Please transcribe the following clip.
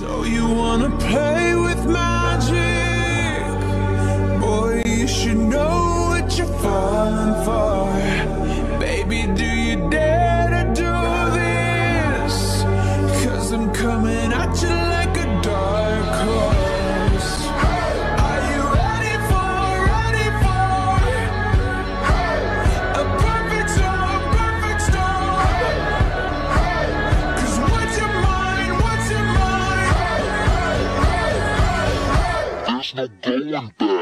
So you wanna play with magic? Boy, you should know what you're falling for. Baby, do you dare to do this? Cause I'm coming at you no going back.